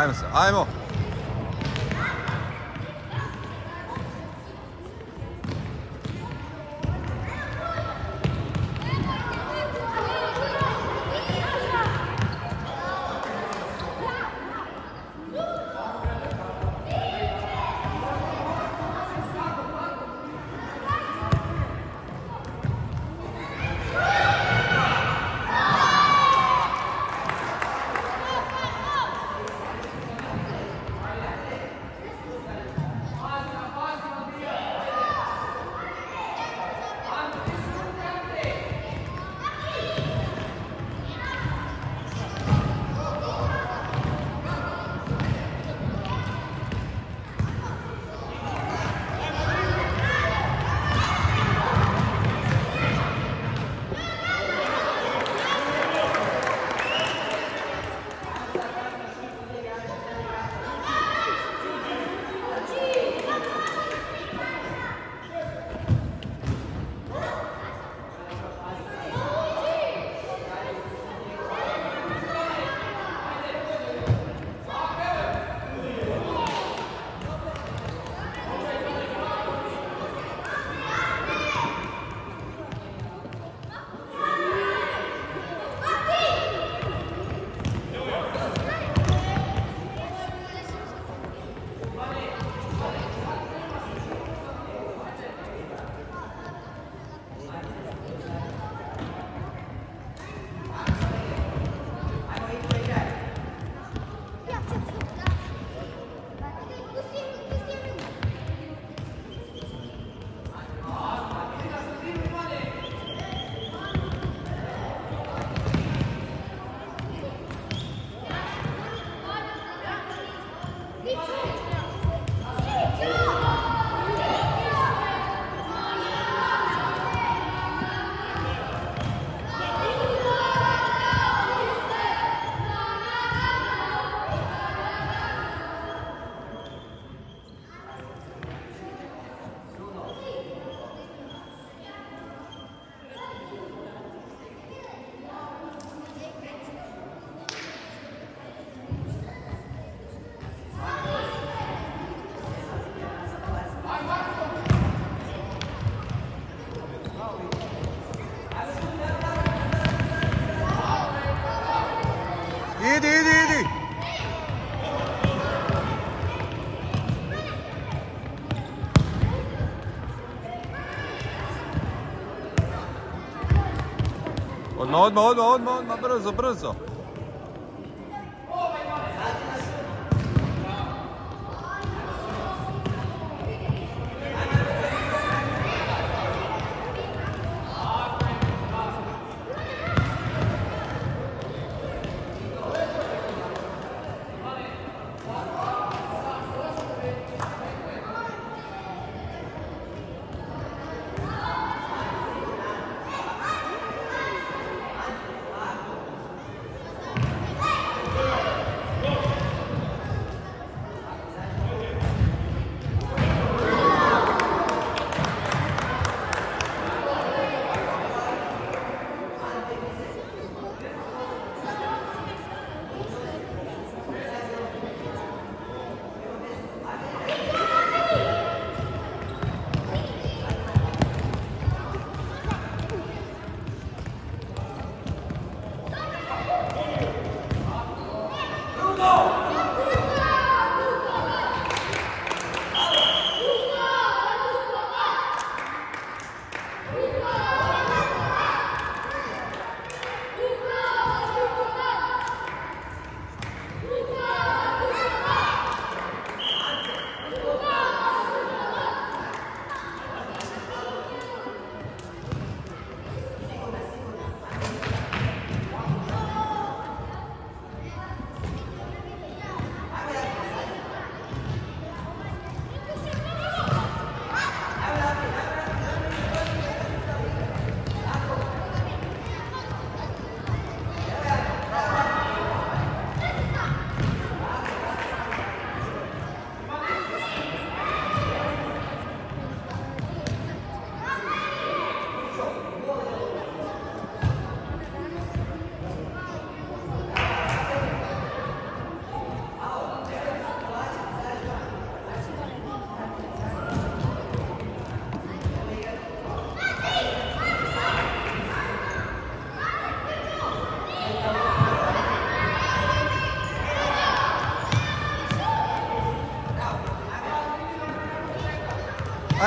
会います。会いも Odmah, odmah, odmah, odmah, odmah, brzo, brzo.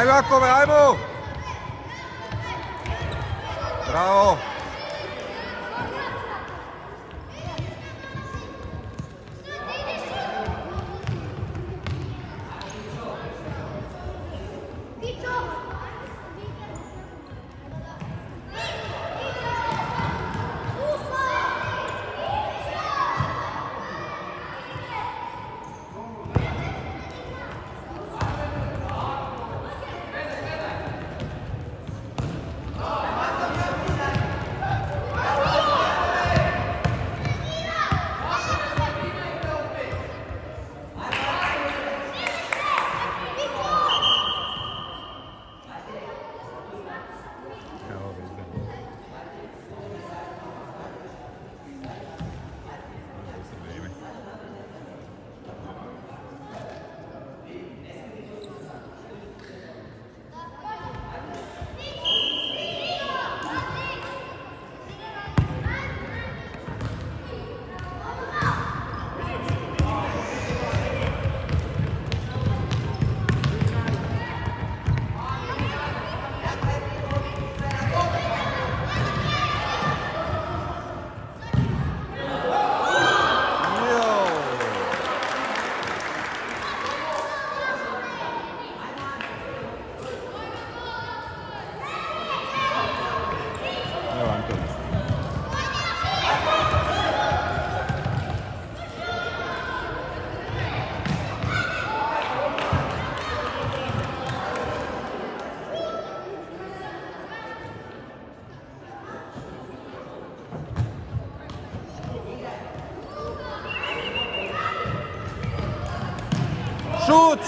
Ajmo ajmo! Bravo!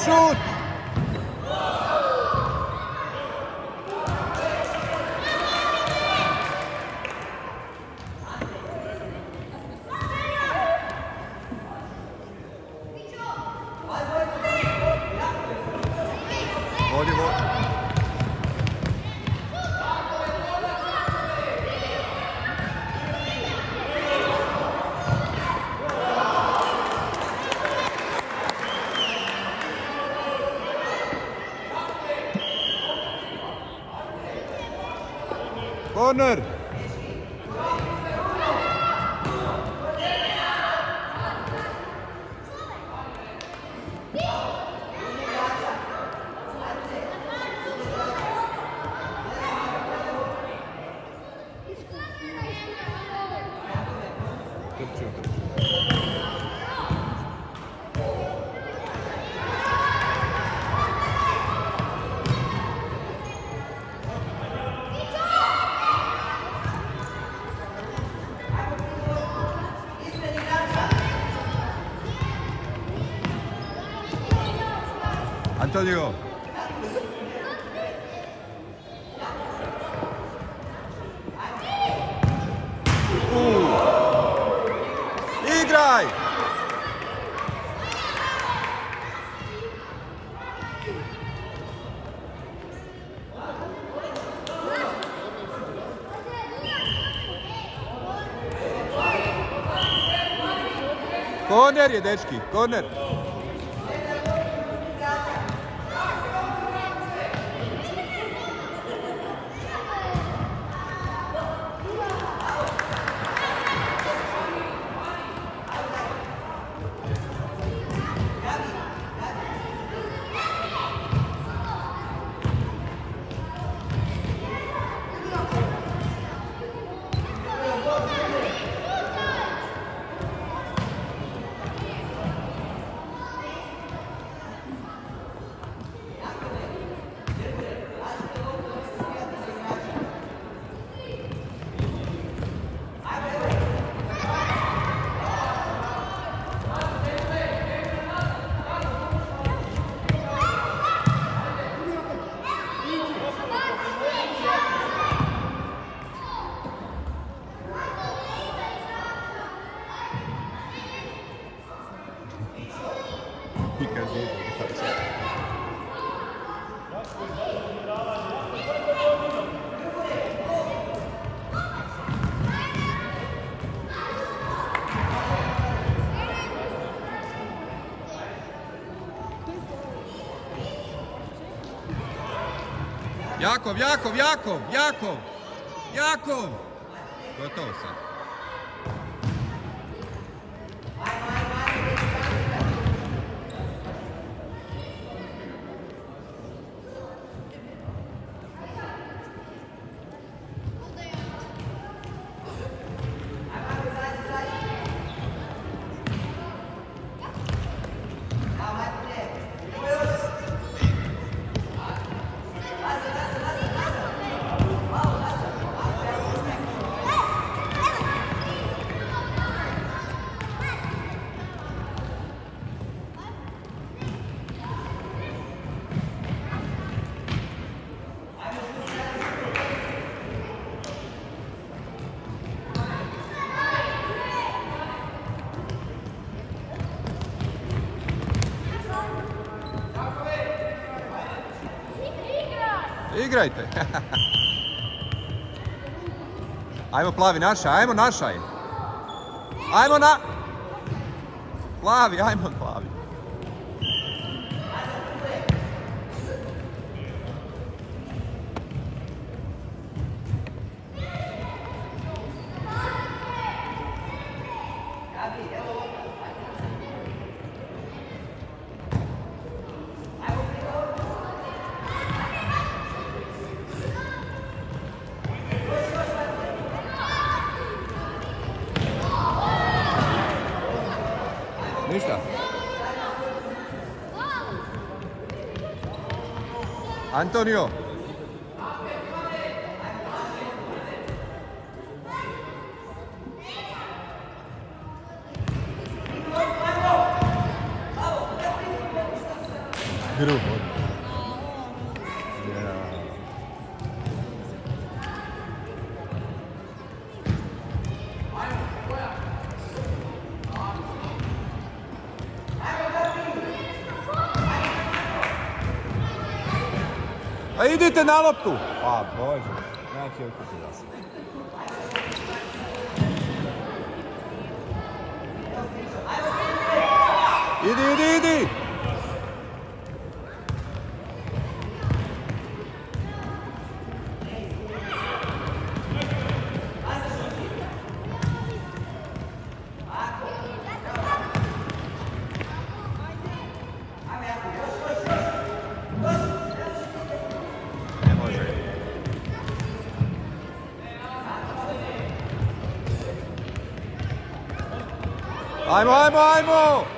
Schutz! Corner! Antonio! Uh. Igraj! Korner je, dečki, korner. Jakov, Jakov, Jakov, Jakov, Jakov. Gotovo sad. Igrajte. Ajmo plavi naša, ajmo našaj. Ajmo na... Plavi, ajmo 안토니오 idite na loptu! Pa bože, znači da se. Idi, idi, idi! Aimo, Aimo, Aimo!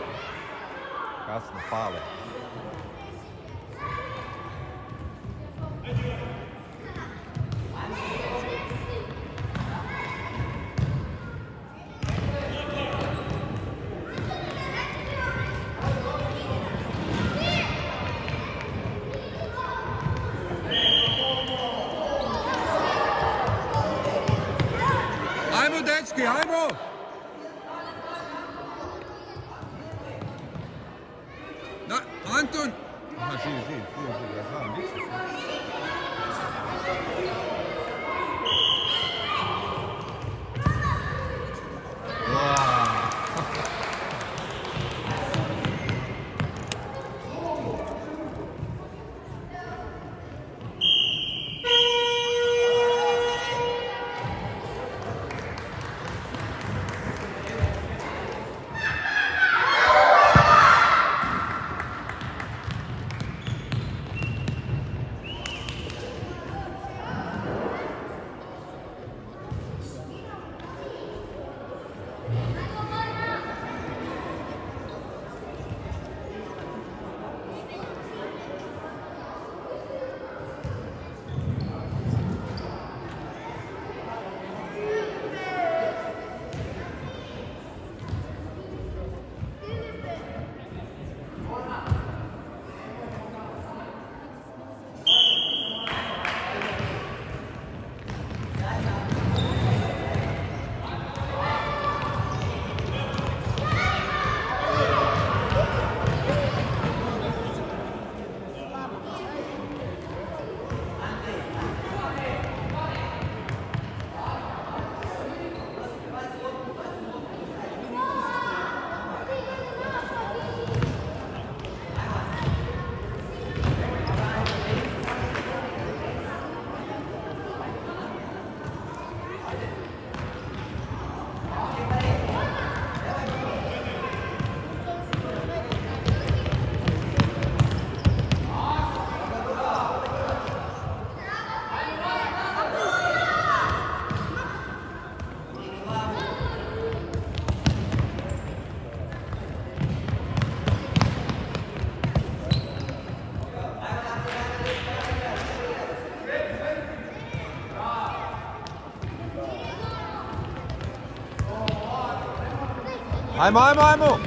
Ajmo, ajmo, ajmo!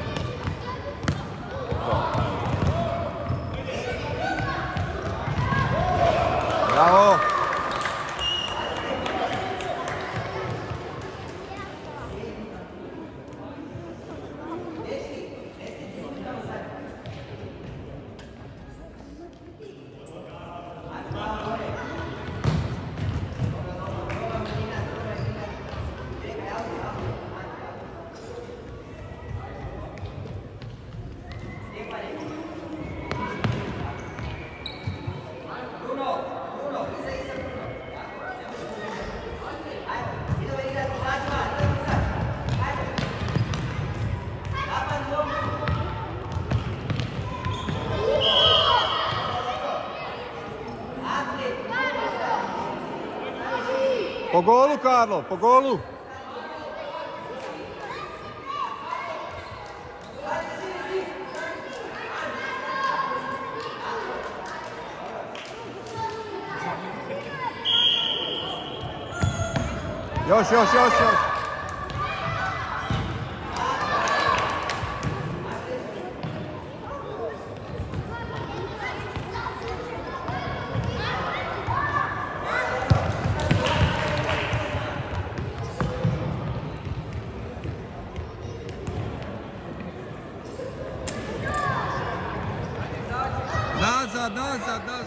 Po golu, Karlo, po golu. Još, još. dança, dança.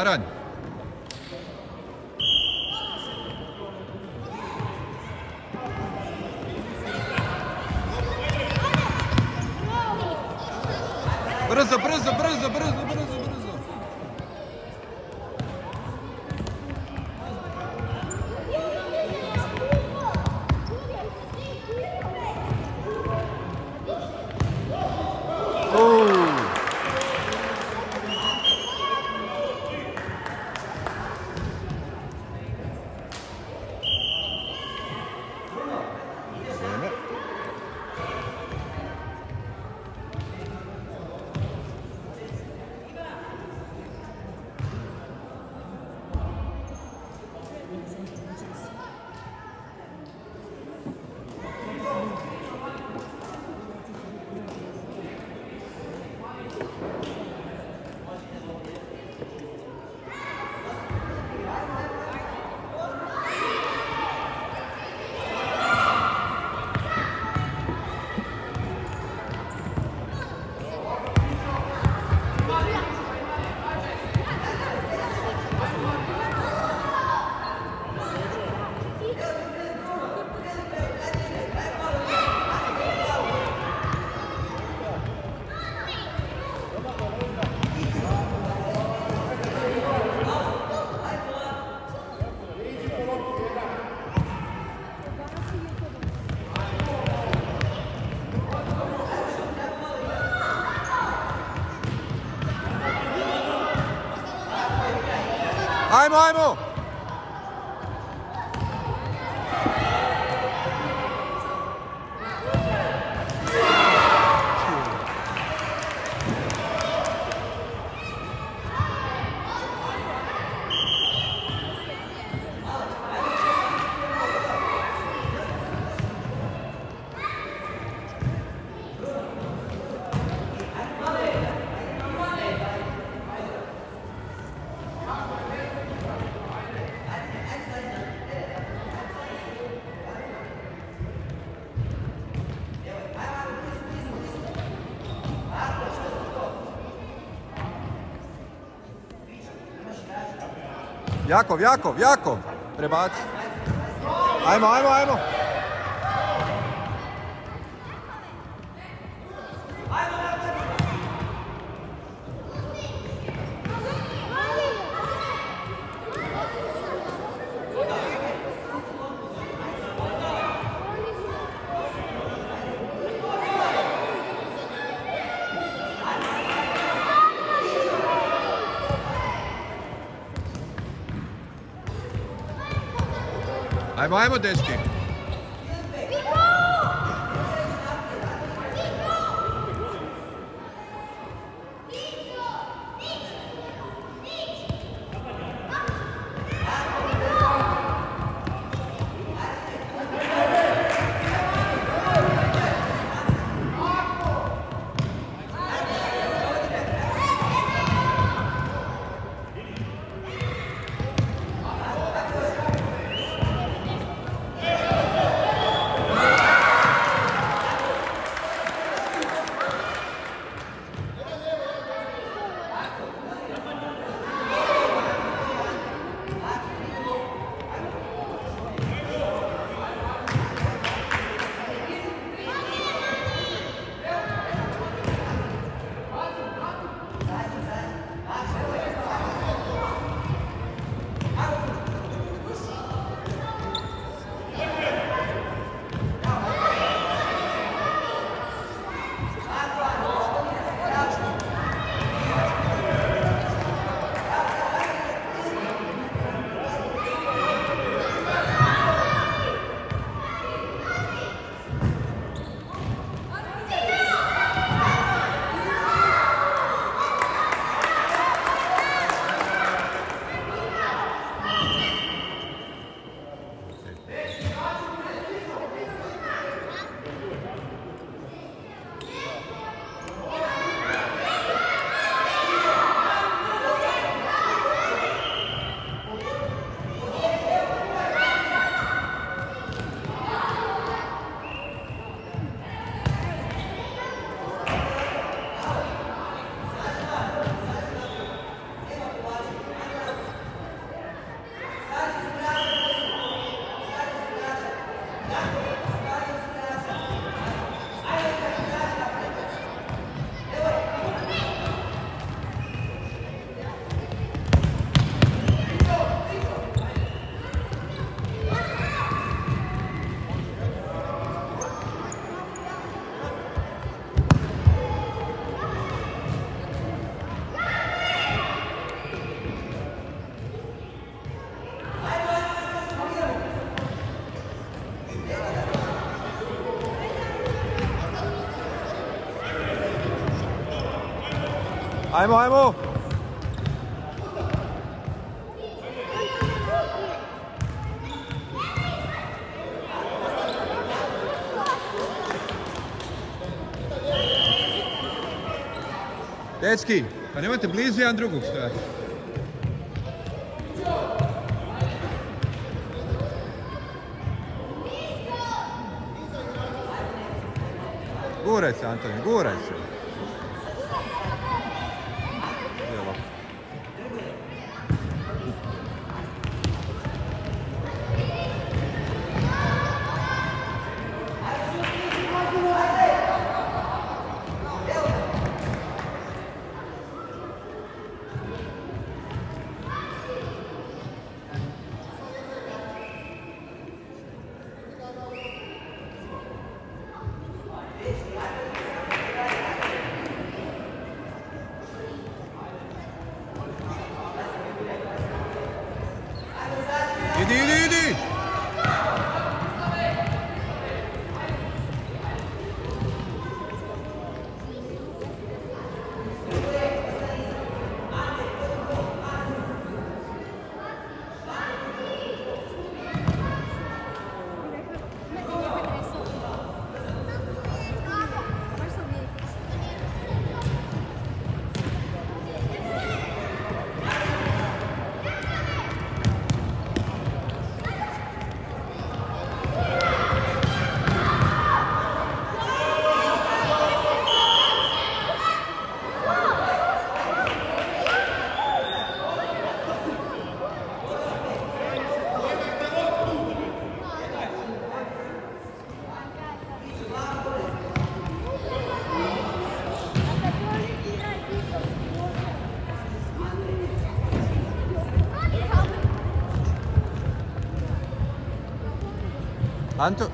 أراني Aimo, Aimo! Jakov, Jakov, Jakov. Prebaci. Ajmo, ajmo, ajmo. Ajmo, ajmo, dečki. Ajmo, ajmo. Dečki, pa nemojte blizu jedan drugog stojati. Guraj se, Antoni, guraj se. Anto...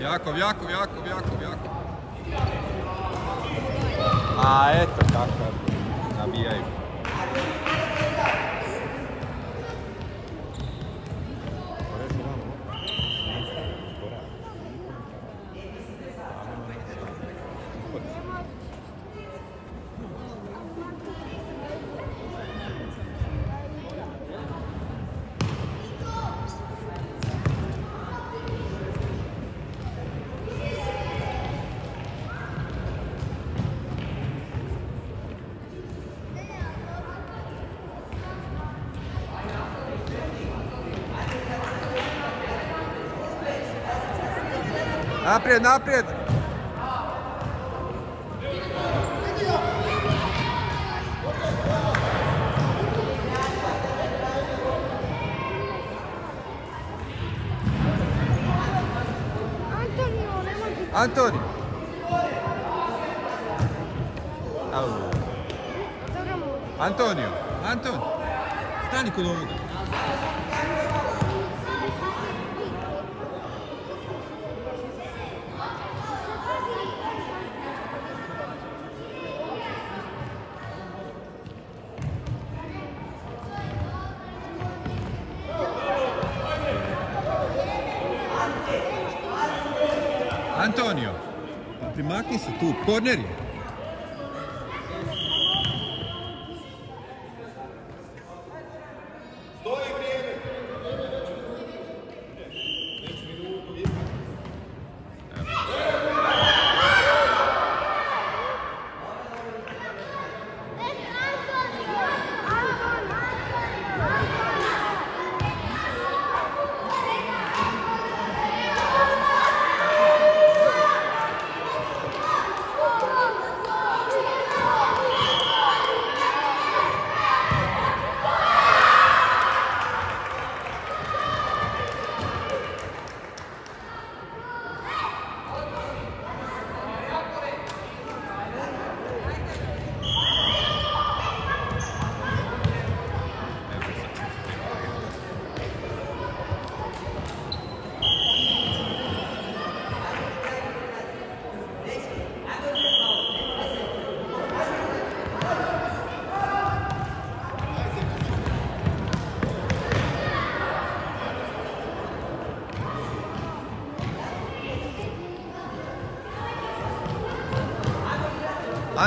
Jakov, Jakov, Jakov, Jakov, Jakov. A eto kako Na preta, na preta. Antônio. Alô. Antônio. Antônio. Antônio. Antônio. Antônio. Corner.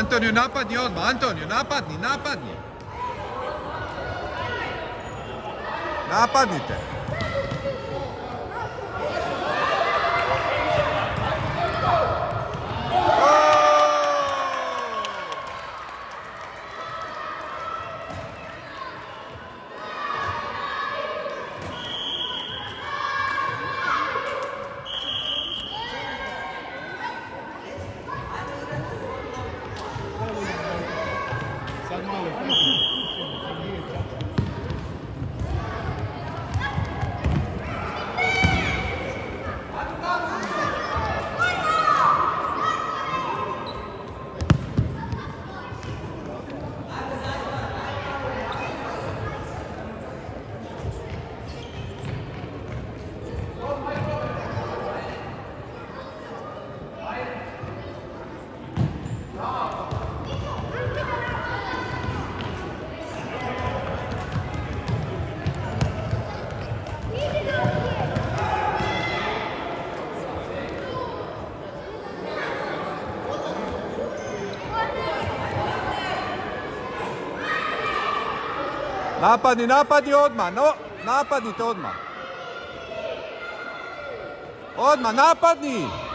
Antonio, napadni odmah, Antonio, napadni, napadni. Napadnite. Napadni, napadni odmah, no, napadnite odmah. Odmah, napadni!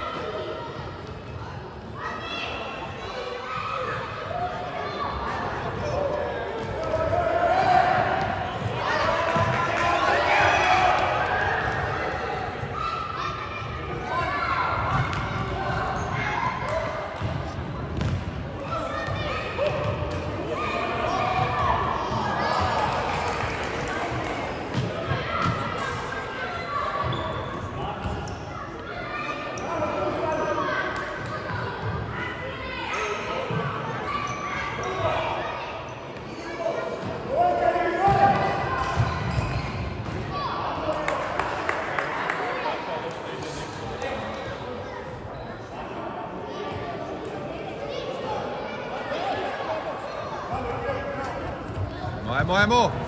Vamos, amor.